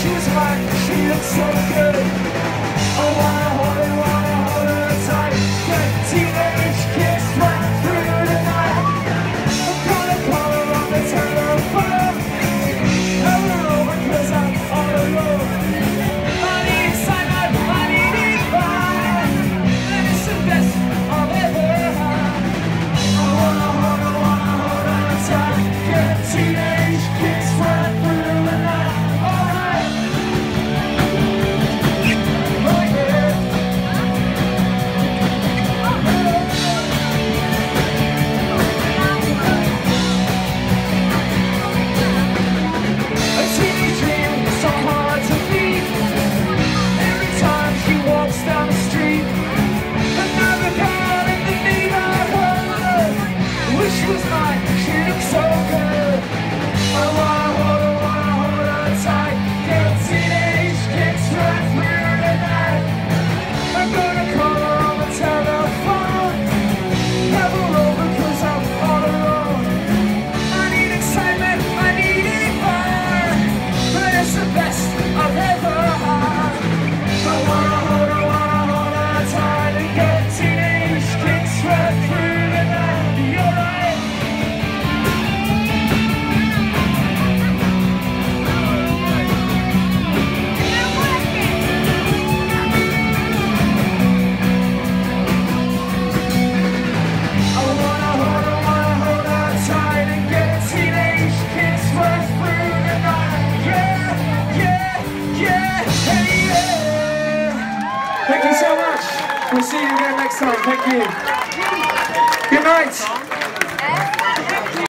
She's hot, she looks so good. Oh, wow. Thank you so much. We'll see you again next time. Thank you. Good night.